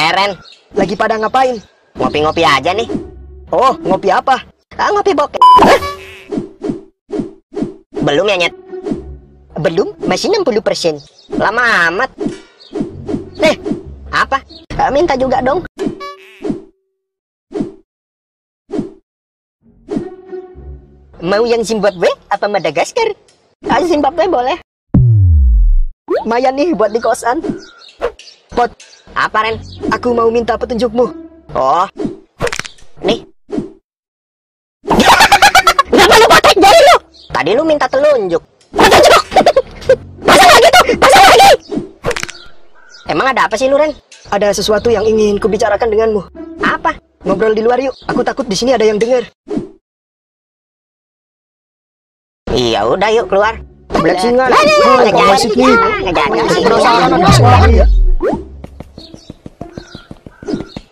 Eh Ren, Lagi pada ngapain? ngopi-ngopi aja nih. Oh, ngopi apa? Ah, ngopi bokeh. Belum ya, Nyet? Belum, masih 60%. Lama amat. Eh, Apa? ah, minta juga dong. Mau yang Zimbabwe apa Madagaskar? Ah, Zimbabwe boleh. Lumayan nih buat di kosan. Pot, Apa, Ren? aku mau minta petunjukmu. Oh. Nih. Kenapa lu pakai jari lu? Tadi lu minta telunjuk. Petunjuk! Pasang lagi tuh! Pasang lagi! Emang ada apa sih lu, Ren? Ada sesuatu yang ingin kubicarakan denganmu. Apa? Ngobrol di luar yuk. Aku takut di sini ada yang dengar. Iya, udah yuk keluar. Black singa. Oh, masih nih? Nggak jadi. Terus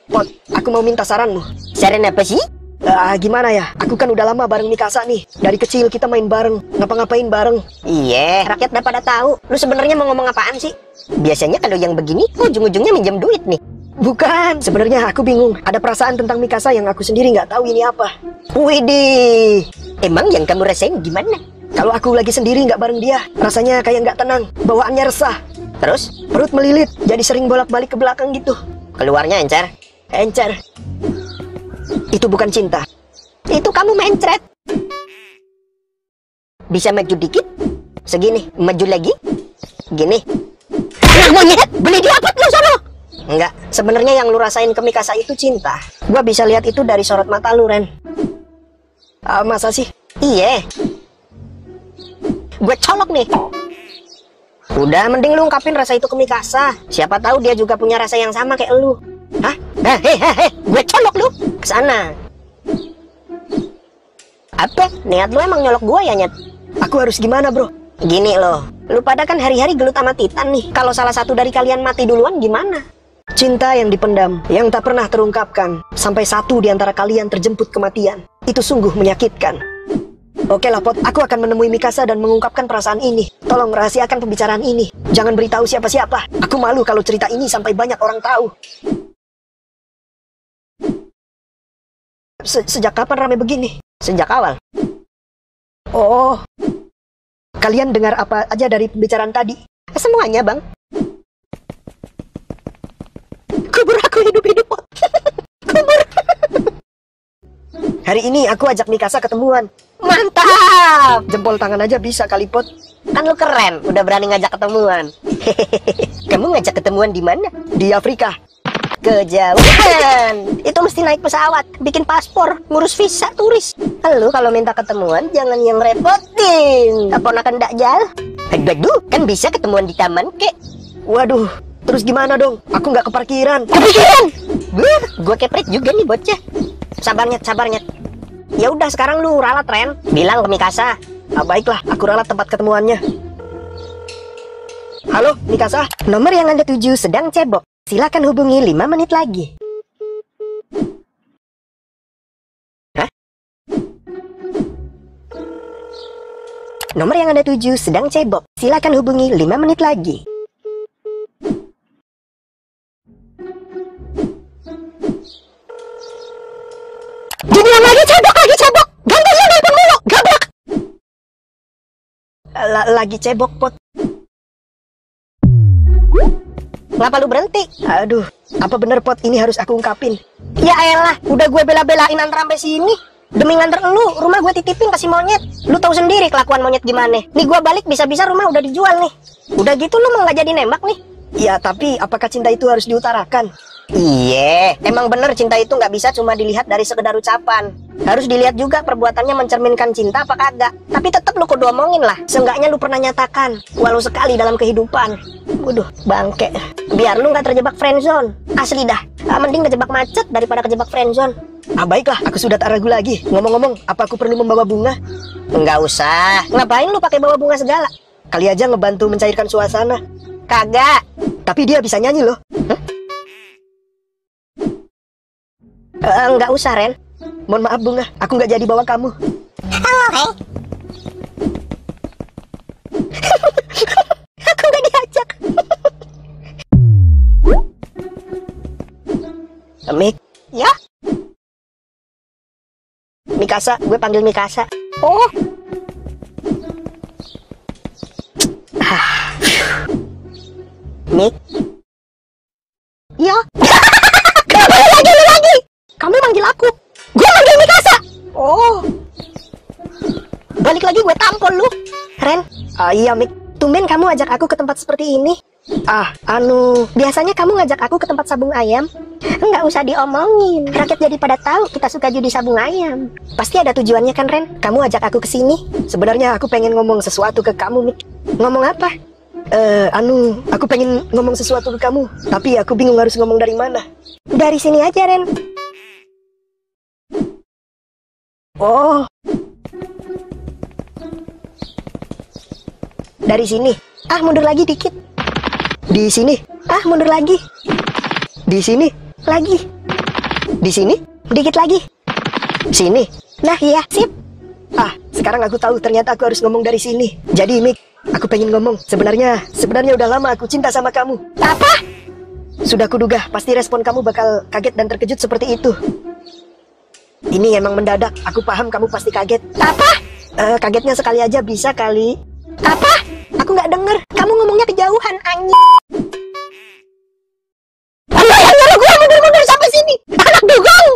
Pot, aku mau minta saranmu. Saran apa sih? Ah, gimana ya? Aku kan udah lama bareng Mikasa nih. Dari kecil kita main bareng, ngapa-ngapain bareng. Iya, rakyat udah pada tahu. Lu sebenarnya mau ngomong apaan sih? Biasanya kalau yang begini, ujung-ujungnya minjem duit nih. Bukan, sebenarnya aku bingung. Ada perasaan tentang Mikasa yang aku sendiri nggak tahu ini apa. Widih, emang yang kamu rasain gimana? Kalau aku lagi sendiri nggak bareng dia, rasanya kayak nggak tenang. Bawaannya resah, Terus, perut melilit, jadi sering bolak-balik ke belakang gitu. keluarnya encer. Encer. Itu bukan cinta. Itu kamu mencret. Bisa maju dikit? Segini, maju lagi? Gini. Anak monyet, beli di apa lu sana? Enggak, sebenarnya yang lu rasain ke Mikasa itu cinta. Gua bisa lihat itu dari sorot mata lu, Ren. Ah, masa sih? Iya. Gue colok nih. Udah, mending lu ungkapin rasa itu ke Mikasa. Siapa tahu dia juga punya rasa yang sama kayak lu. Hah? Eh, eh, eh, eh. gue colok lu. Ke sana. Apa? Niat lu emang nyolok gue ya, Nyet? Aku harus gimana, bro? Gini loh. Lu pada kan hari-hari gelut sama Titan nih. Kalau salah satu dari kalian mati duluan gimana? Cinta yang dipendam, yang tak pernah terungkapkan, sampai satu di antara kalian terjemput kematian. Itu sungguh menyakitkan. Oke lah, Pot. Aku akan menemui Mikasa dan mengungkapkan perasaan ini. Tolong rahasiakan pembicaraan ini. Jangan beritahu siapa-siapa. Aku malu kalau cerita ini sampai banyak orang tahu. Se- sejak kapan rame begini? Sejak awal. Oh, kalian dengar apa aja dari pembicaraan tadi? Semuanya, Bang. Kubur aku hidup-hidup. Kubur. Hari ini aku ajak Mikasa ketemuan. Mantap! Jempol tangan aja bisa kali, Pot. Kan lu keren, udah berani ngajak ketemuan. Kamu ngajak ketemuan di mana? Di Afrika. Kejauhan. Itu mesti naik pesawat, bikin paspor, ngurus visa turis. Lalu kalau minta ketemuan jangan yang repotin. Keponakan dakjal. Aduh, kan bisa ketemuan di taman, kek. Waduh, terus gimana dong? Aku nggak keparkiran. Kepikiran. Buh, gua kepret juga nih bocah. Sabarnya, sabarnya. Ya udah sekarang lu ralat Ren. Bilang ke Mikasa. Ah, baiklah, aku ralat tempat ketemuannya. Halo, Mikasa. Nomor yang Anda tuju sedang cebok. Silakan hubungi 5 menit lagi. Hah? Nomor yang Anda tuju sedang cebok. Silakan hubungi 5 menit lagi. Dibilang lagi cebok, lagi cebok. Gantengnya nelpon mulu, gabrak. La- lagi cebok, Pot. Kenapa lu berhenti? Aduh, apa bener, Pot? Ini harus aku ungkapin. Ya elah, udah gue bela-belain antar sampai sini. Demi nganter lu, rumah gue titipin kasih monyet. Lu tahu sendiri kelakuan monyet gimana. Nih gue balik bisa-bisa rumah udah dijual nih. Udah gitu lu mau nggak jadi nembak nih? Ya, tapi apakah cinta itu harus diutarakan? Iya, emang bener cinta itu nggak bisa cuma dilihat dari sekedar ucapan. Harus dilihat juga perbuatannya mencerminkan cinta apa kagak. Tapi tetap lu kudu omongin lah. Seenggaknya lu pernah nyatakan, walau sekali dalam kehidupan. Waduh, bangke. Biar lu nggak terjebak friendzone. Asli dah. Ah, mending kejebak macet daripada kejebak friendzone. Ah, baiklah, aku sudah tak ragu lagi. Ngomong-ngomong, apa aku perlu membawa bunga? Nggak usah. Ngapain lu pakai bawa bunga segala? Kali aja ngebantu mencairkan suasana. Kagak. Tapi dia bisa nyanyi loh. Eh, nggak usah, Ren. Mohon maaf bunga, aku nggak jadi bawa kamu. Halo, hei. aku nggak diajak. Mik. Ya? Mikasa, gue panggil Mikasa. Oh. Mik. Ya. Oh. Balik lagi gue tampol lu. Ren. Ah iya Mik. Tumben kamu ajak aku ke tempat seperti ini. Ah, anu, biasanya kamu ngajak aku ke tempat sabung ayam? Enggak usah diomongin. Rakyat jadi pada tahu kita suka judi sabung ayam. Pasti ada tujuannya kan, Ren? Kamu ajak aku ke sini? Sebenarnya aku pengen ngomong sesuatu ke kamu, Mik. Ngomong apa? Eh, anu, aku pengen ngomong sesuatu ke kamu, tapi aku bingung harus ngomong dari mana. Dari sini aja, Ren. Oh, Dari sini. Ah, mundur lagi dikit. di sini, Ah, mundur lagi. di sini, Lagi. di sini, Dikit lagi. sini. Nah, iya, sip. Ah, sekarang aku tahu ternyata aku harus ngomong dari sini. Jadi, Mik, aku pengen ngomong. Sebenarnya, sebenarnya udah lama aku cinta sama kamu. Apa? Sudah kuduga, pasti respon kamu bakal kaget dan terkejut seperti itu. Ini emang mendadak, aku paham kamu pasti kaget. Apa? Eh, kagetnya sekali aja bisa kali. Apa? Aku nggak denger. Kamu ngomongnya kejauhan, anjing. Mundur-mundur sampai sini. Anak dugong.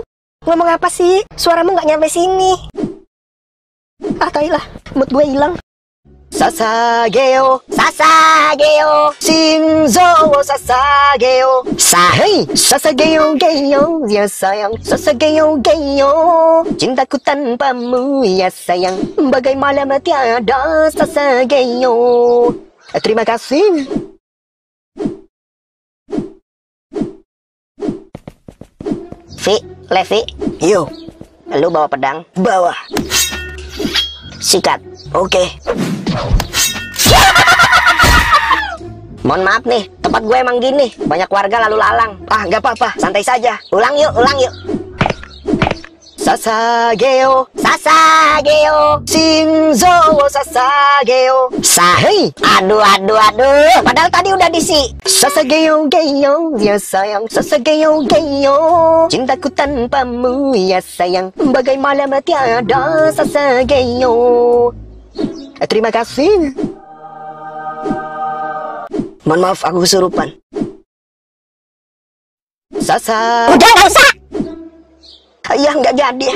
Ngomong apa sih? Suaramu nggak nyampe sini. Ah, tailah. Mood gue hilang. Sasageo, Sasageo. Shinzo Sasageo. Sahai, Sasageo geyo, ya sayang. Sasageo geyo. Cintaku tanpamu, ya sayang. Bagai malam tiada Sasageo. Terima kasih. Vi, Levi, Yo, lu bawa pedang. bawah. Sikat. Oke. Mohon maaf nih, tempat gue emang gini. Banyak warga lalu lalang. Ah, nggak apa-apa. Santai saja. Ulang yuk, ulang yuk. Sasageo, Sasageo. Shinzo Sasageo. Sahai. Aduh, aduh, aduh. Padahal tadi udah disi. Sasageo geyo, ya sayang. Sasageo geyo. Cintaku tanpamu, ya sayang. Bagai malam tiada Sasageo. Terima kasih. Mohon maaf, aku kesurupan. Sasa. Udah nggak usah. Ya, nggak jadi.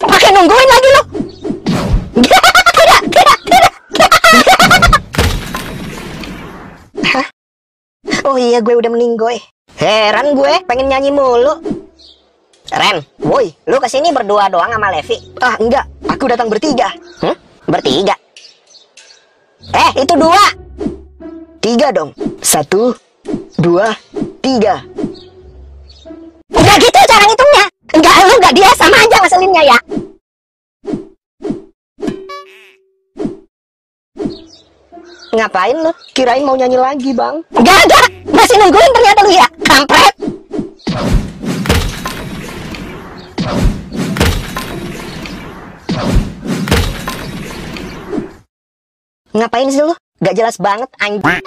Pakai nungguin lagi lo. tidak, tidak, tidak. Hah? Oh iya, gue udah meninggoy. Heran gue, pengen nyanyi mulu. Ren, woi, lu ke sini berdua doang sama Levi? Ah, enggak. Aku datang bertiga. Hmm? Bertiga? Eh, itu dua. Tiga dong. Satu, dua, tiga. Udah gitu cara ngitungnya. Enggak, lu enggak dia sama aja ngeselinnya ya. Ngapain lu? Kirain mau nyanyi lagi, Bang. Enggak, enggak. Masih nungguin ternyata lu ya. Kampret. Ngapain sih lu? Gak jelas banget, anjing.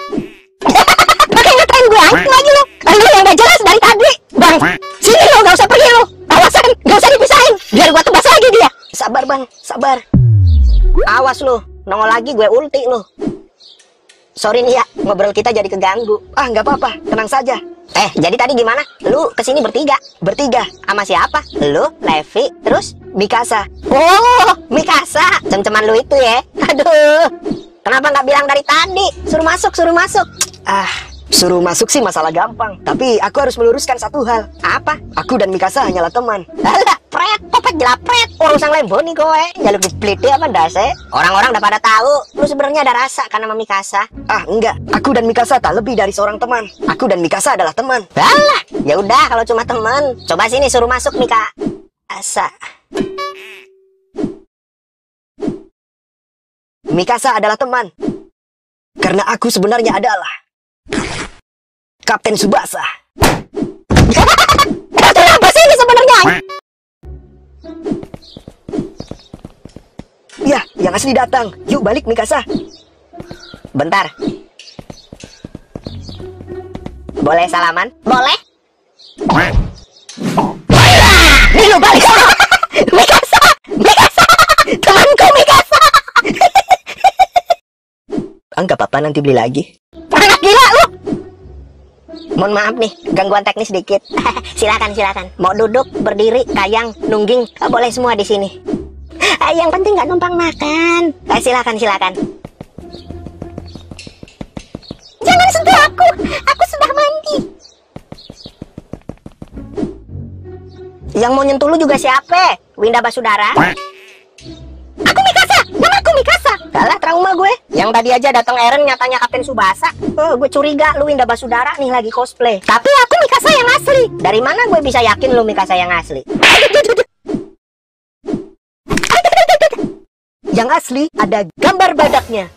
Pakai ngatain gue anjing lagi lu. Lu yang gak jelas dari tadi. Bang, sini lu, gak usah pergi lu. Awasan, gak usah dipisahin. Biar gua tebas lagi dia. Sabar, Bang. Sabar. Awas lu, nongol lagi gue ulti lu. Sorry nih ya, ngobrol kita jadi keganggu. Ah, nggak apa-apa. Tenang saja. Eh, jadi tadi gimana? Lu ke sini bertiga? Bertiga. Sama siapa? Lu, Levi, terus? Mikasa. Oh, Mikasa. Cem-ceman lu itu ya. Aduh. Kenapa nggak bilang dari tadi? Suruh masuk, suruh masuk. Ah, suruh masuk sih masalah gampang. Tapi aku harus meluruskan satu hal. Apa? Aku dan Mikasa hanyalah teman. Alah, pret, kopet jelapret. Urusan lembo nih kowe. Jaluk dipliti apa dase? Orang-orang udah pada tahu. Lu sebenarnya ada rasa kan sama Mikasa. Ah, enggak. Aku dan Mikasa tak lebih dari seorang teman. Aku dan Mikasa adalah teman. Alah, ya udah kalau cuma teman. Coba sini suruh masuk Mika. Asa. Mikasa adalah teman. Karena aku sebenarnya adalah Kapten Subasa. Itu apa sih ini sebenarnya? Ya, yang asli datang. Yuk balik Mikasa. Bentar. Boleh salaman? Boleh. Nih lu balik. Mikasa. Ah, nggak apa-apa nanti beli lagi. Anak gila lu! Mohon maaf nih, gangguan teknis dikit. silakan, silakan. Mau duduk, berdiri, kayang, nungging, eh, boleh semua di sini. Eh, yang penting nggak numpang makan. Eh, silakan, silakan. Jangan sentuh aku, aku sudah mandi. Yang mau nyentuh lu juga siapa? Winda Basudara? Yang tadi aja datang Eren nyatanya Kapten Subasa. Oh, gue curiga lu Winda Basudara nih lagi cosplay. Tapi aku Mikasa yang asli. Dari mana gue bisa yakin lu Mikasa yang asli? Yang asli ada gambar badaknya.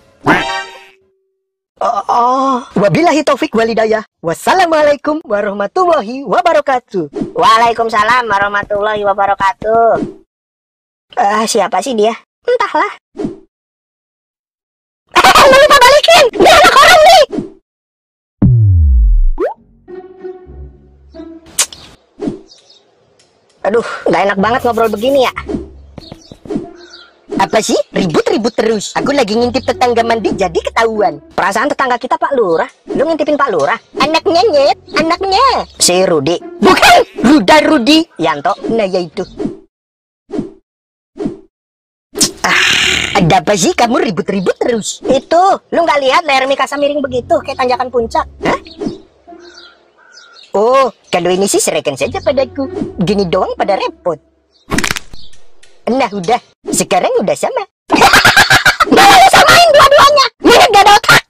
Oh, oh. Wabillahi taufik walidayah. Wassalamualaikum warahmatullahi wabarakatuh. Waalaikumsalam warahmatullahi wabarakatuh. Ah, siapa sih dia? Entahlah. Eh, lu lupa balikin! Dia anak orang nih! Aduh, nggak enak banget ngobrol begini ya. Apa sih? Ribut-ribut terus. Aku lagi ngintip tetangga mandi jadi ketahuan. Perasaan tetangga kita Pak Lurah. Lu ngintipin Pak Lurah? Anaknya nyet, anaknya. Si Rudi. Bukan! Ruda Rudi. Yanto. Nah, ya itu. Ada apa sih kamu ribut-ribut terus? Itu, lu nggak lihat leher Mikasa miring begitu kayak tanjakan puncak? Hah? Oh, kalau ini sih serahkan saja padaku. Gini doang pada repot. Nah, udah. Sekarang udah sama. Lu samain dua-duanya. Mirip gak ada otak.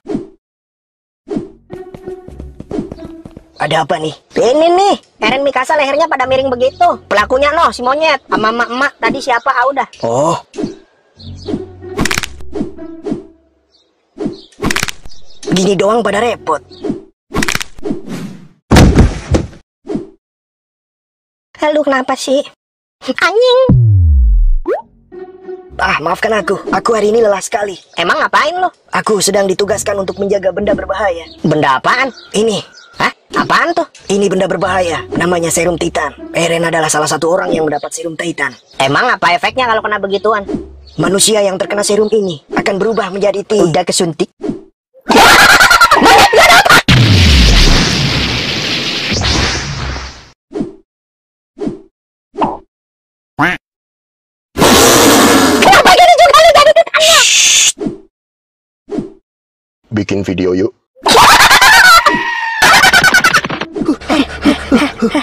Ada apa nih? Ini nih, Eren Mikasa lehernya pada miring begitu. Pelakunya noh, si monyet. Sama emak-emak tadi siapa? Ah udah. Oh. Gini doang pada repot. Lalu kenapa sih? Anjing. Ah, maafkan aku. Aku hari ini lelah sekali. Emang ngapain lo? Aku sedang ditugaskan untuk menjaga benda berbahaya. Benda apaan? Ini, Hah? Apaan tuh? ini benda berbahaya. Namanya serum titan. Eren adalah salah satu orang yang mendapat serum titan. Emang apa efeknya kalau kena begituan? Manusia yang terkena serum ini akan berubah menjadi ti. Udah kesuntik. Bikin video yuk.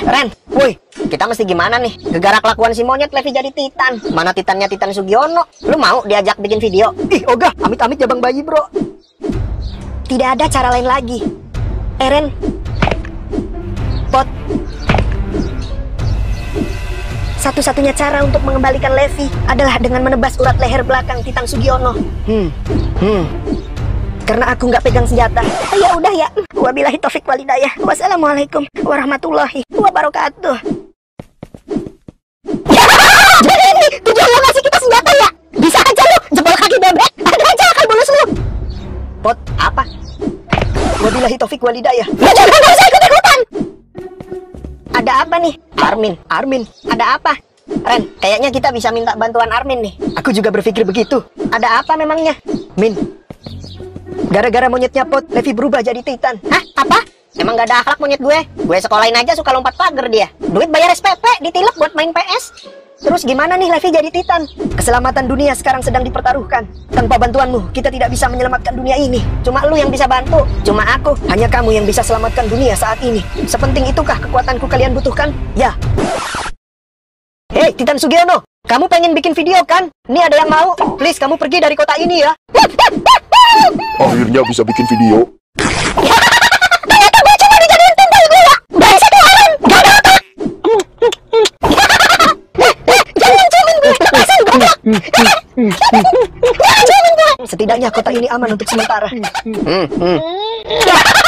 Ren, woi, kita mesti gimana nih? Gegara kelakuan si monyet Levi jadi titan. Mana titannya Titan Sugiono? Lu mau diajak bikin video? Ih, ogah, amit-amit jabang bayi, bro. Tidak ada cara lain lagi. Eren, Pot. Satu-satunya cara untuk mengembalikan Levi adalah dengan menebas urat leher belakang Titan Sugiono. Hmm, hmm. Karena aku nggak pegang senjata. Ya udah ya. Wabillahi taufik walidayah. Wassalamualaikum warahmatullahi wabarakatuh. Jadi ini tujuan lo ngasih kita senjata ya? Bisa aja Pot, Apa? wabillahi taufik walidayah. Gak usah ikut-ikutan. Ada apa nih? Armin. Armin, Ada apa? Ren, kayaknya kita bisa minta bantuan Armin nih. aku juga berpikir begitu. Ada apa memangnya? Min, gara-gara monyetnya Pot, Levi berubah jadi titan. Hah? Apa? Emang gak ada akhlak monyet gue? Gue sekolahin aja suka lompat pagar dia. Duit bayar SPP, ditilep buat main PS. Terus gimana nih Levi jadi titan? Keselamatan dunia sekarang sedang dipertaruhkan. Tanpa bantuanmu, kita tidak bisa menyelamatkan dunia ini. Cuma lu yang bisa bantu. Cuma aku. Hanya kamu yang bisa selamatkan dunia saat ini. Sepenting itukah kekuatanku kalian butuhkan? Ya. Hei, Titan Sugiono, kamu pengen bikin video kan? Ini ada yang mau? Please, kamu pergi dari kota ini ya. Akhirnya bisa bikin video. Ternyata gue cuma dijadiin titan gue ya. Brengsek lu Aren. Gak ada otak. Jangan ciumin gue. Lepasin goblok. Jangan ciumin gue. Setidaknya kota ini aman untuk sementara. Hmm, hmm.